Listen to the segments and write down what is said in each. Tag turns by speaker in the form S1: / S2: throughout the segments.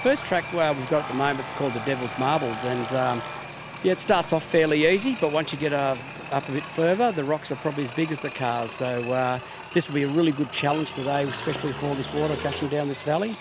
S1: first track we've got at the moment is called the Devil's Marbles, and um, yeah, it starts off fairly easy, but once you get uh, up a bit further, the rocks are probably as big as the cars. So uh, this will be a really good challenge today, especially with all this water gushing down this valley.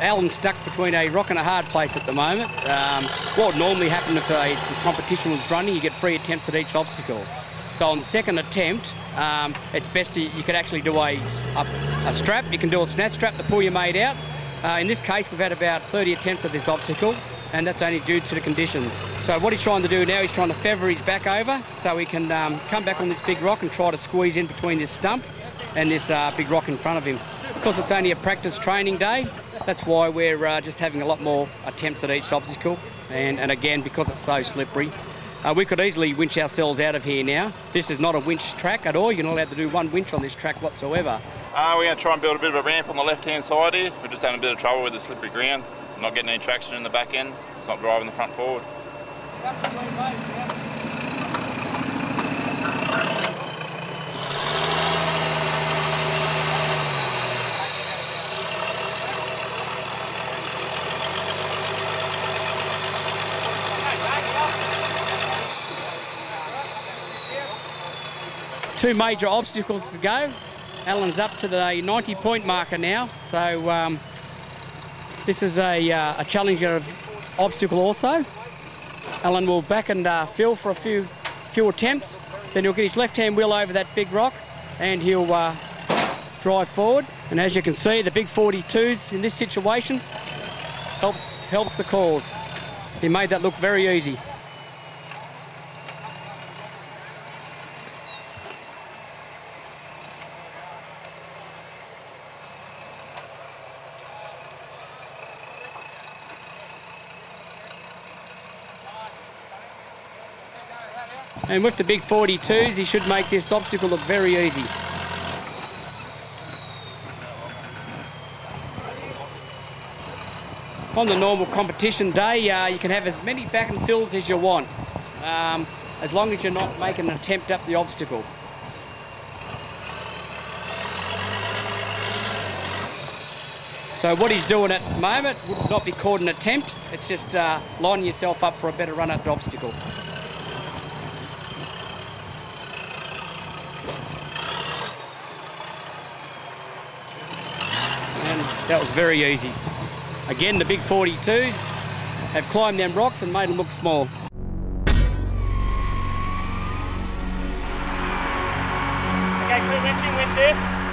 S1: Alan's stuck between a rock and a hard place at the moment. Um, what would normally happen if a competition was running, you get three attempts at each obstacle. So on the second attempt, um, it's best to, you could actually do a, a, a, strap, you can do a snatch strap to pull your mate out. Uh, in this case, we've had about 30 attempts at this obstacle, and that's only due to the conditions. So what he's trying to do now, he's trying to feather his back over so he can um, come back on this big rock and try to squeeze in between this stump and this uh, big rock in front of him. Because it's only a practice training day, that's why we're uh, just having a lot more attempts at each obstacle. And, and again, because it's so slippery, uh, we could easily winch ourselves out of here now. This is not a winch track at all. You're not allowed to do one winch on this track whatsoever.
S2: Uh, we're going to try and build a bit of a ramp on the left-hand side here. We're just having a bit of trouble with the slippery ground. Not getting any traction in the back end. It's not driving the front forward.
S1: Two major obstacles to go. Alan's up to the 90 point marker now, so um, this is a, uh, a challenger obstacle also. Alan will back and uh, fill for a few, few attempts, then he'll get his left hand wheel over that big rock and he'll uh, drive forward. And as you can see, the big 42s in this situation helps, helps the cause. He made that look very easy. And with the big 42s, he should make this obstacle look very easy. On the normal competition day, uh, you can have as many back and fills as you want, um, as long as you're not making an attempt up the obstacle. So what he's doing at the moment would not be called an attempt, it's just uh, lining yourself up for a better run at the obstacle. That was very easy. Again, the big 42s have climbed them rocks and made them look small.
S3: Okay, clear winching, winch there.